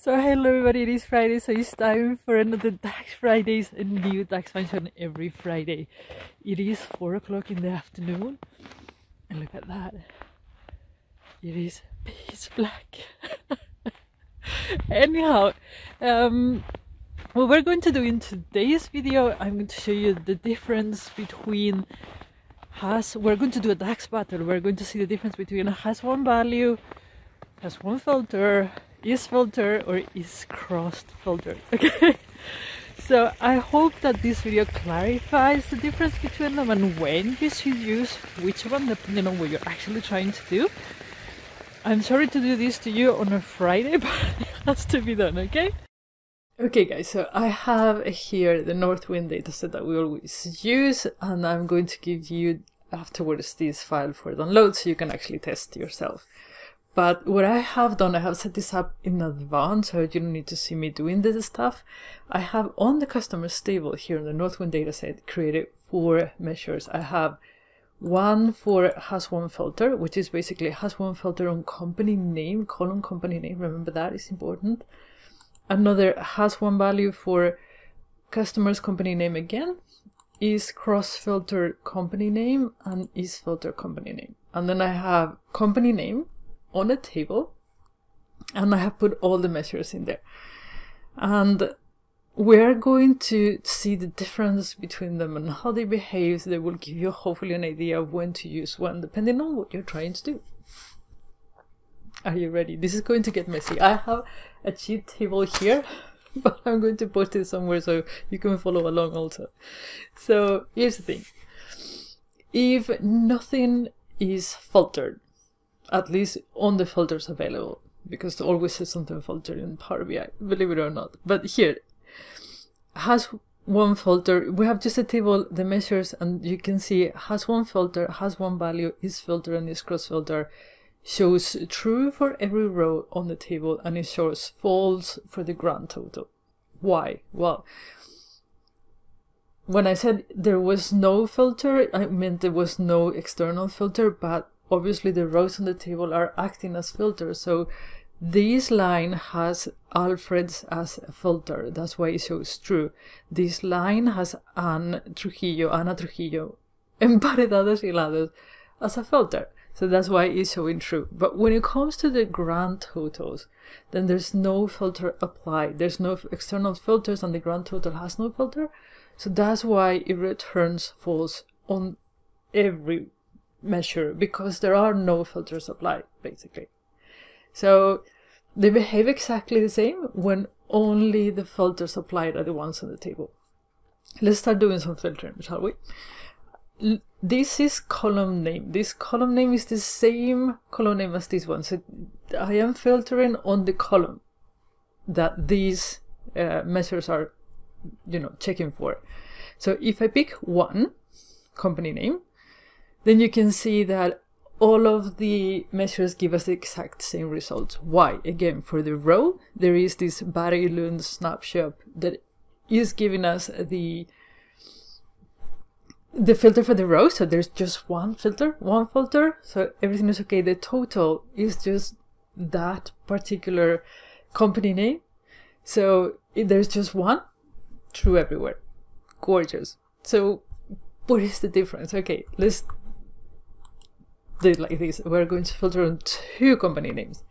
So hello everybody, it is Friday, so it's time for another DAX Fridays, a new DAX function every Friday. It is 4 o'clock in the afternoon, and look at that. It is pitch black. Anyhow, um, what we're going to do in today's video, I'm going to show you the difference between has, we're going to do a DAX battle, we're going to see the difference between a has one value, has one filter, is filter or is crossed filter okay? So i hope that this video clarifies the difference between them and when you should use which one depending on what you're actually trying to do. I'm sorry to do this to you on a friday but it has to be done okay? Okay guys, so I have here the Northwind dataset that we always use and I'm going to give you afterwards this file for download so you can actually test yourself. But what I have done, I have set this up in advance, so you don't need to see me doing this stuff. I have on the customers table here in the Northwind dataset created four measures. I have one for has one filter, which is basically has one filter on company name, column company name. Remember that is important. Another has one value for customer's company name again, is cross filter company name and is filter company name. And then I have company name, on a table and I have put all the measures in there. And we're going to see the difference between them and how they behave. They will give you hopefully an idea of when to use one, depending on what you're trying to do. Are you ready? This is going to get messy. I have a cheat table here, but I'm going to post it somewhere so you can follow along also. So here's the thing. If nothing is filtered, at least on the filters available because there always is something filtered in Power BI, believe it or not. But here has one filter. We have just a table, the measures, and you can see has one filter, has one value, is filter and is cross filter shows true for every row on the table and it shows false for the grand total. Why? Well, when I said there was no filter, I meant there was no external filter, but obviously the rows on the table are acting as filters. So this line has Alfred's as a filter. That's why it shows true. This line has Anne Trujillo, Ana Trujillo, emparedados y lados as a filter. So that's why it's showing true. But when it comes to the grand totals, then there's no filter applied. There's no external filters and the grand total has no filter. So that's why it returns false on every measure because there are no filters applied basically. So they behave exactly the same when only the filters applied are the ones on the table. Let's start doing some filtering, shall we? This is column name. This column name is the same column name as this one. So I am filtering on the column that these uh, measures are, you know, checking for. So if I pick one company name, then you can see that all of the measures give us the exact same results. Why? Again, for the row, there is this Berglunds snabbköp that is giving us the the filter for the row. So there's just one filter, one filter. So everything is okay. The total is just that particular company name. So there's just one, true everywhere. Gorgeous. So what is the difference? Okay, let's do like this. We're going to filter on two company names.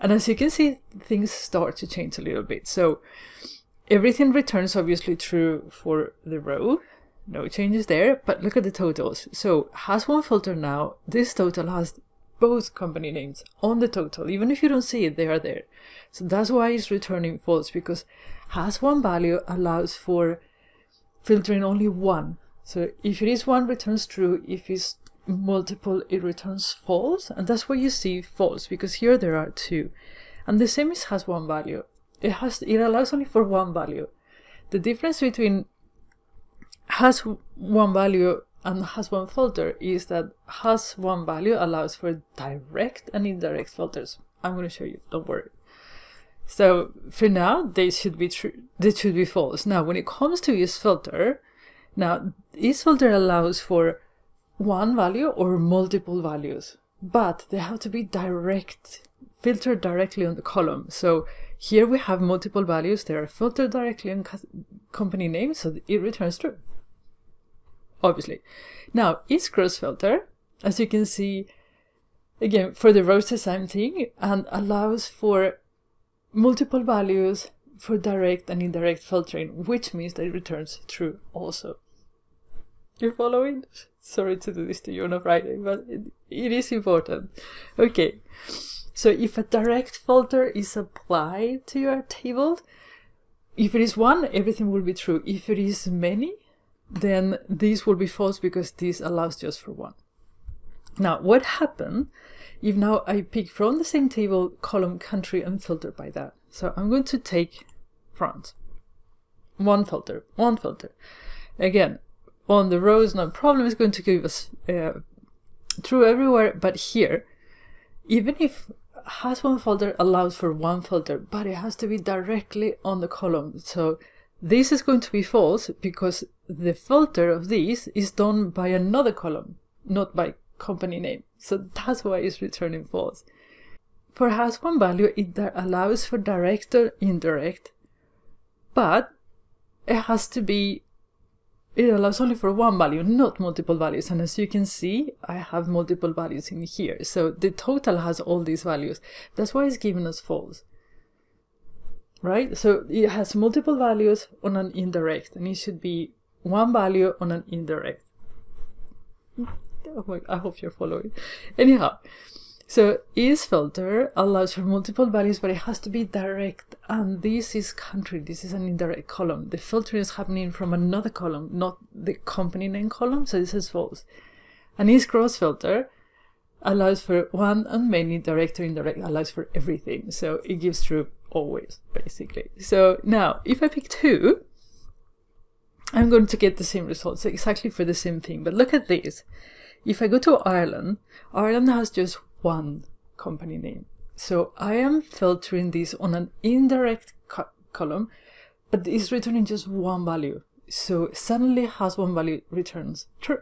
And as you can see, things start to change a little bit. So everything returns obviously true for the row. No changes there, but look at the totals. So has one filter now, this total has both company names on the total. Even if you don't see it, they are there. So that's why it's returning false because has one value allows for filtering only one. So if it is one, returns true. If it's multiple it returns false and that's why you see false because here there are two. And the same is has one value. It has it allows only for one value. The difference between has one value and has one filter is that has one value allows for direct and indirect filters. I'm going to show you don't worry. So for now they should be true they should be false. Now when it comes to use filter now is filter allows for one value or multiple values, but they have to be direct, filtered directly on the column. So Here we have multiple values. They are filtered directly on company name, so it returns true. Obviously. Now, is cross filter, as you can see, again, for the rows the same thing and allows for multiple values for direct and indirect filtering, which means that it returns true also. You're following? Sorry to do this to you on a Friday, but it, it is important. Okay, so if a direct filter is applied to your table, if it is one, everything will be true. If it is many, then this will be false because this allows just for one. Now, what happened if now I pick from the same table column country and filter by that? So I'm going to take France. One filter, one filter. Again, on the rows, no problem is going to give us uh, true everywhere, but here, even if has one filter allows for one filter, but it has to be directly on the column. So this is going to be false because the filter of this is done by another column, not by company name. So that's why it's returning false. For has one value, it allows for direct or indirect, but it has to be it allows only for one value, not multiple values. And as you can see, I have multiple values in here. So the total has all these values. That's why it's giving us false. Right? So it has multiple values on an indirect, and it should be one value on an indirect. Oh my, I hope you're following. Anyhow, so is filter allows for multiple values, but it has to be direct. And this is country. This is an indirect column. The filtering is happening from another column, not the company name column. So this is false. And is cross filter allows for one and many direct or indirect allows for everything. So it gives true always, basically. So now if I pick two, I'm going to get the same results exactly for the same thing. But look at this. If I go to Ireland, Ireland has just one company name. So I am filtering this on an indirect co column, but it's returning just one value. So suddenly has one value returns true,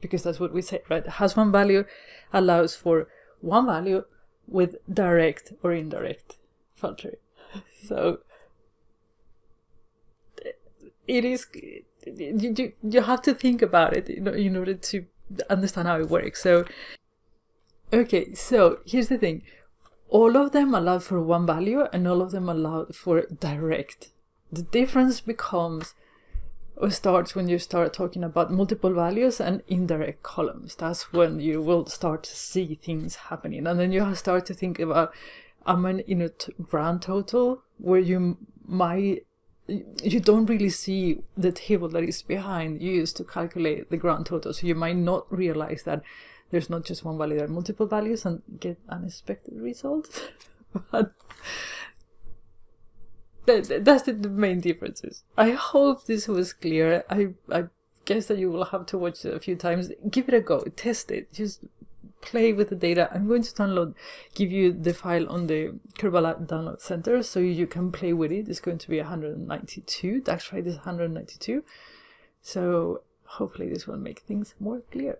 because that's what we say, right? Has one value allows for one value with direct or indirect filtering. So it is you, you have to think about it in, in order to understand how it works. So Okay, so here's the thing. All of them allow for one value and all of them allow for direct. The difference becomes or starts when you start talking about multiple values and indirect columns. That's when you will start to see things happening. And then you start to think about, am I in a grand total where you might you don't really see the table that is behind used to calculate the grand total. So you might not realize that there's not just one value, there are multiple values and get unexpected results. but that, that's the, main differences. I hope this was clear. I, I guess that you will have to watch it a few times. Give it a go, test it, just play with the data. I'm going to download, give you the file on the Curbal download center so you can play with it. It's going to be 192. DaxFriday it's 192. So hopefully this will make things more clear.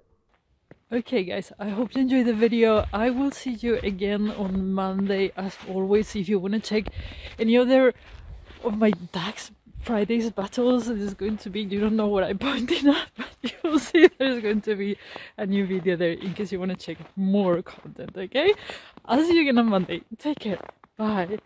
Okay guys, I hope you enjoyed the video. I will see you again on Monday as always. If you want to check any other of my Dax Fridays battles, there's going to be, you don't know what I'm pointing at, but you'll see there's going to be a new video there in case you want to check more content, okay? I'll see you again on Monday. Take care. Bye.